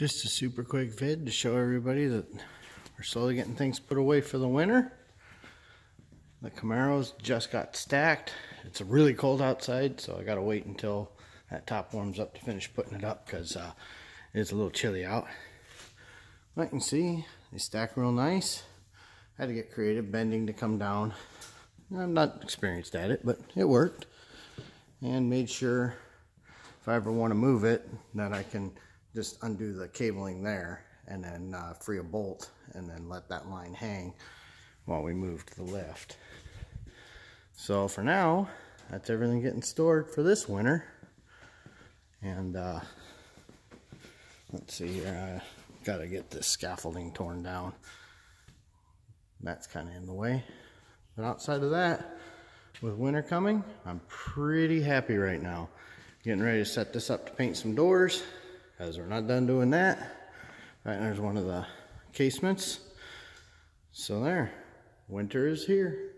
Just a super quick vid to show everybody that we're slowly getting things put away for the winter. The Camaros just got stacked. It's really cold outside, so I gotta wait until that top warms up to finish putting it up because uh, it's a little chilly out. But you can see they stack real nice. had to get creative, bending to come down. I'm not experienced at it, but it worked. And made sure if I ever want to move it, that I can just undo the cabling there and then uh, free a bolt and then let that line hang while we move to the lift. So for now, that's everything getting stored for this winter. And uh, let's see here, I gotta get this scaffolding torn down. That's kind of in the way. But outside of that, with winter coming, I'm pretty happy right now. Getting ready to set this up to paint some doors because we're not done doing that. Right, there's one of the casements. So there, winter is here.